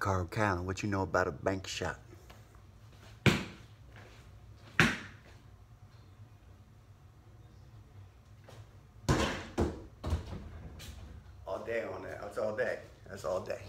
Carl Callen, what you know about a bank shot? All day on that. That's all day. That's all day.